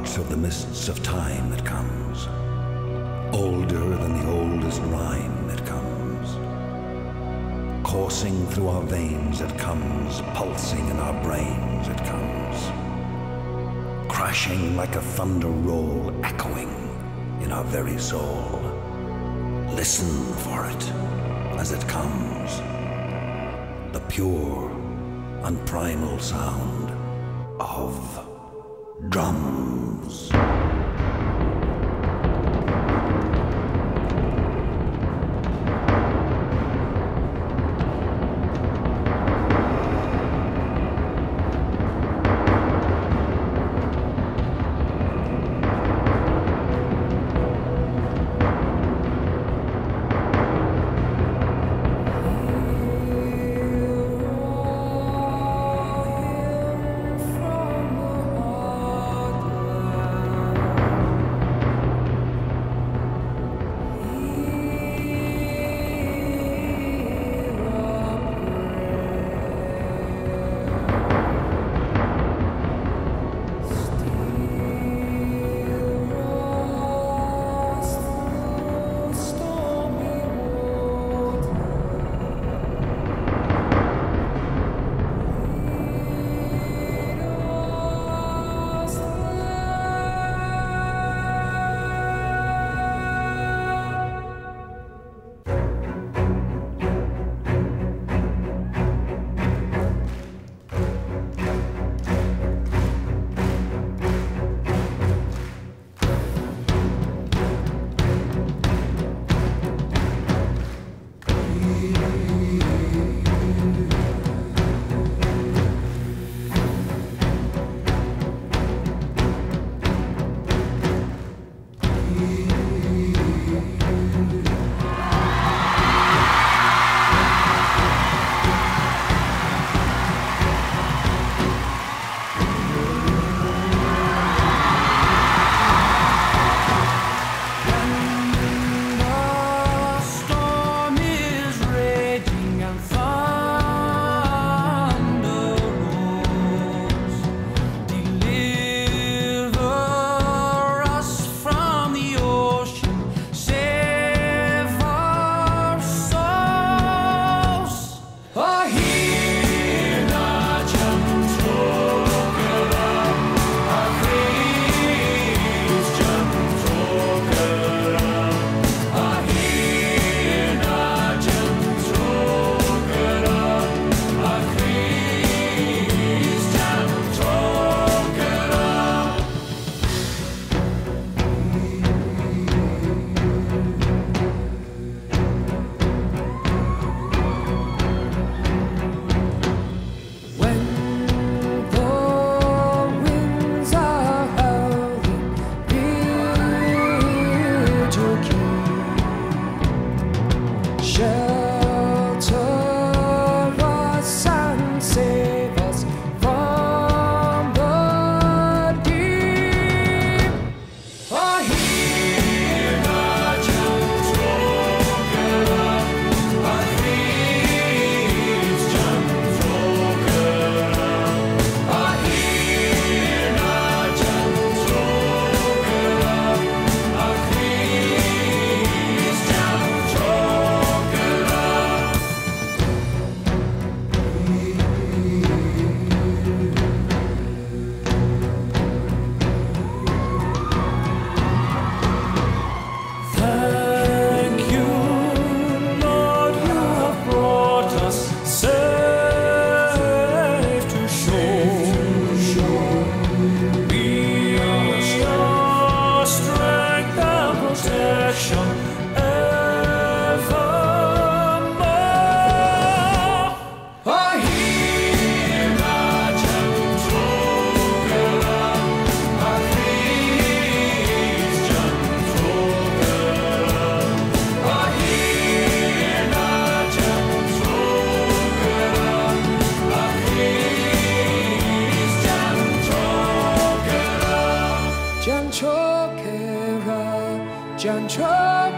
Of the mists of time it comes. Older than the oldest rhyme it comes. Coursing through our veins it comes. Pulsing in our brains it comes. Crashing like a thunder roll, echoing in our very soul. Listen for it as it comes. The pure and primal sound of drums.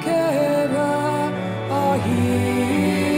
care, I hear.